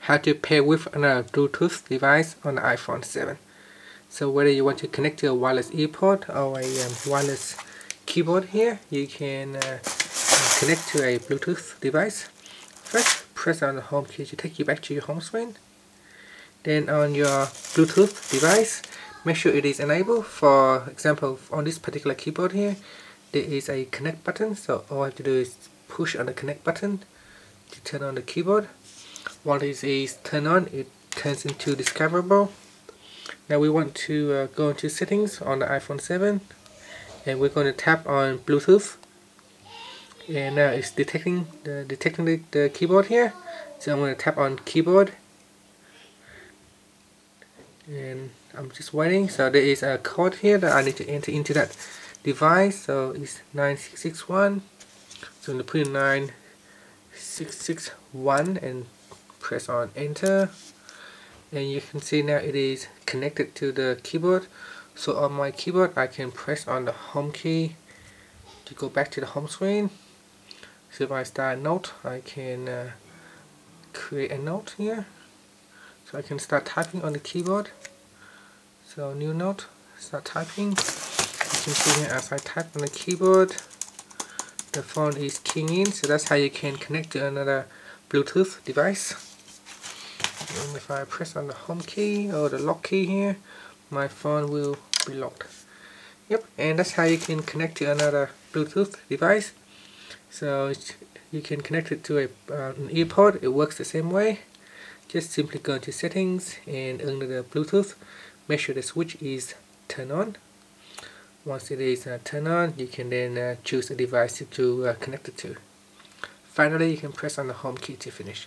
how to pair with another Bluetooth device on the iPhone 7 so whether you want to connect to a wireless earpod or a um, wireless keyboard here you can uh, connect to a Bluetooth device. First press on the home key to take you back to your home screen. Then on your Bluetooth device make sure it is enabled. For example on this particular keyboard here there is a connect button. So all I have to do is push on the connect button to turn on the keyboard it is turned on it turns into discoverable. Now we want to uh, go into settings on the iPhone 7 and we're going to tap on Bluetooth. And now it's detecting the detecting the, the keyboard here. So I'm going to tap on keyboard. And I'm just waiting. So there is a code here that I need to enter into that device. So it's 9661 so I'm going to put in 9661 and press on enter. And you can see now it is connected to the keyboard. So on my keyboard I can press on the home key to go back to the home screen. So if I start a note I can uh, create a note here. So I can start typing on the keyboard. So new note start typing. You can see here as I type on the keyboard the phone is keying in. So that's how you can connect to another Bluetooth device and if I press on the home key or the lock key here my phone will be locked. Yep and that's how you can connect to another Bluetooth device. So you can connect it to a, uh, an earpod. It works the same way. Just simply go to settings and under the Bluetooth make sure the switch is turned on. Once it is uh, turned on you can then uh, choose a device to uh, connect it to. Finally you can press on the home key to finish